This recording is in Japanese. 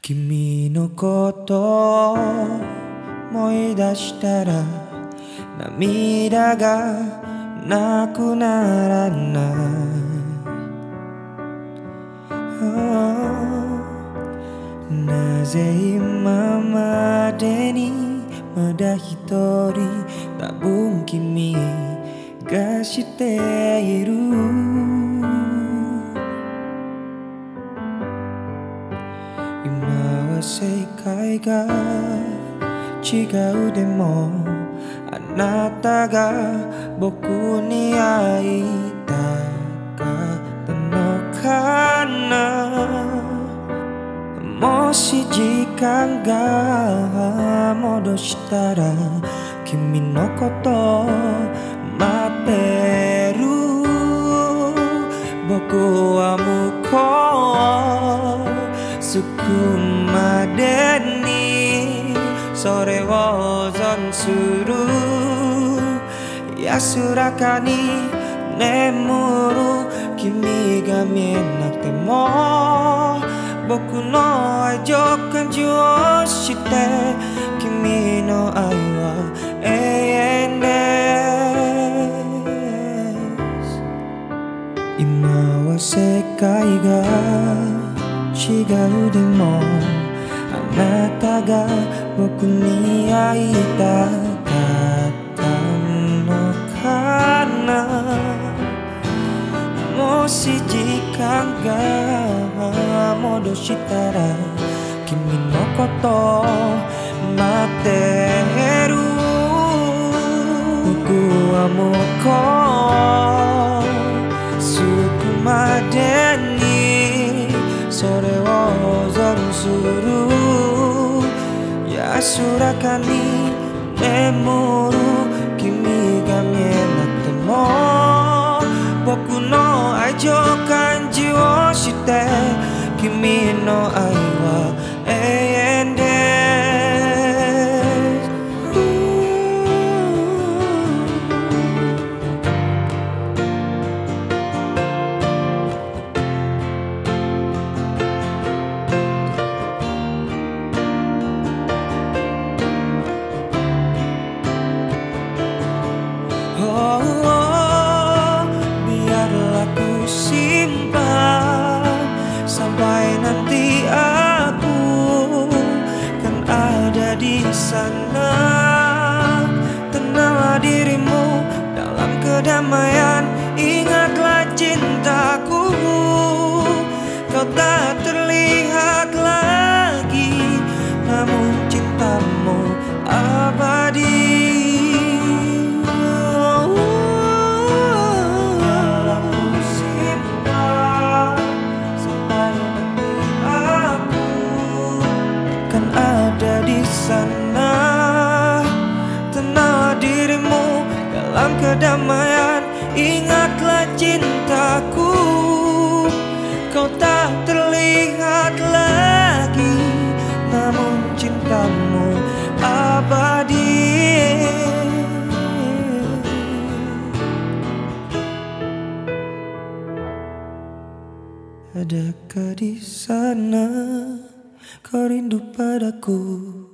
君のこと思い出したら涙がなくならない。なぜ今までにまだ一人多分君がしている？世界が違うでもあなたが僕に会いたかったのかな。もし時間が戻したら君のこと待ってる。僕は向こう着くまでにそれを存する？安らかに眠る。君が見えなくても僕の愛情感情して君の愛は永遠です。今は世界が違うでもあなたが僕に会いたかったのかな？もし時間が戻したら君のこと待ってる。僕は向こう着くまでにそれを保存する。安らかに眠る君が見えなくても僕の愛情感じをして君の愛は永遠 di sana. Tenanglah dirimu dalam kedamaian, ingatlah cintaku. Kau tak cintamu abadi Adakah di sana kau rindu padaku?